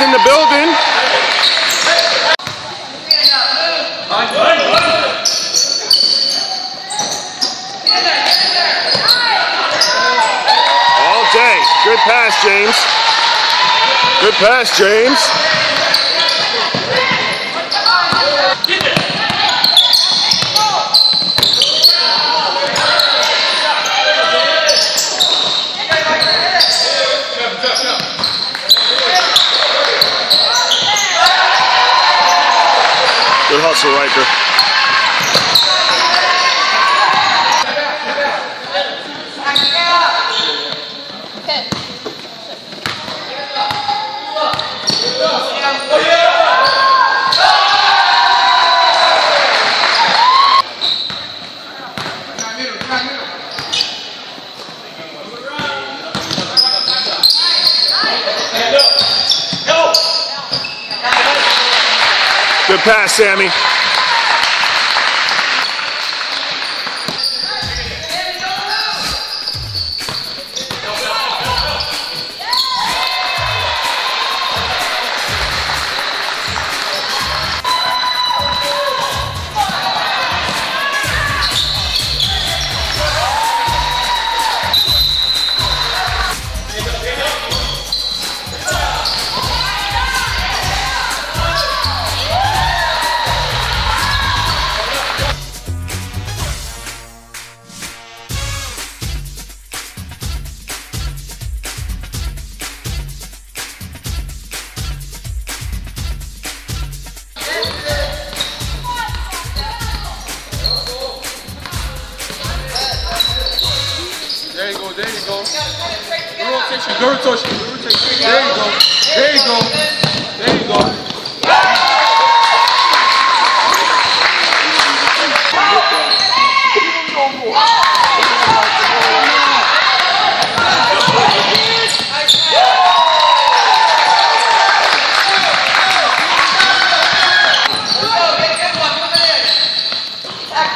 In the building. All day. Good pass, James. Good pass, James. Riker. Good pass, Sammy. There you go, there go. Rotation, good rotation. There you go, there you go, there you go.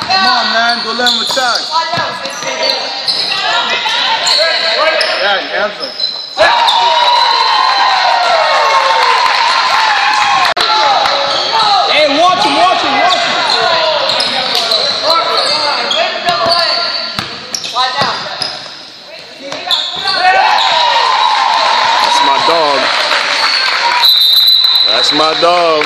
Come on, man, go let him attack. Yeah, hands up. Hey, watch him, watch him, watch him. That's my dog. That's my dog.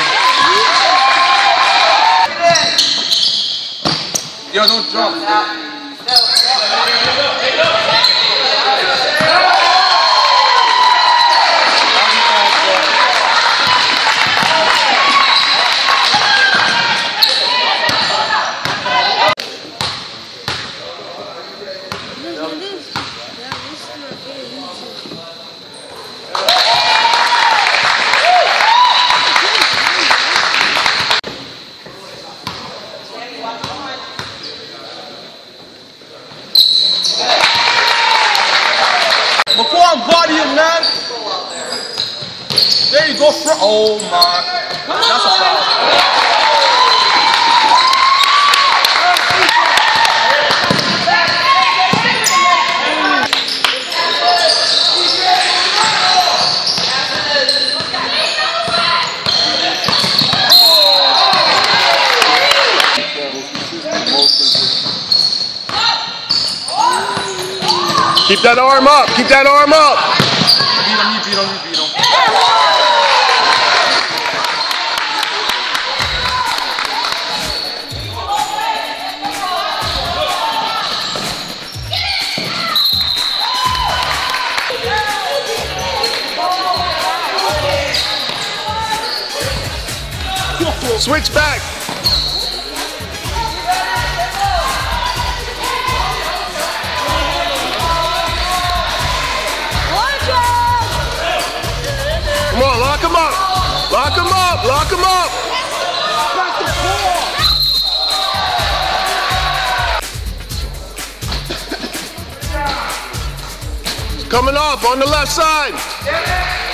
Yo, don't drop. There you. Oh my. That's a foul. Keep that arm up. Keep that arm up. Switch back. Come on, lock him up. Lock him up. Lock him up. Coming off on the left side.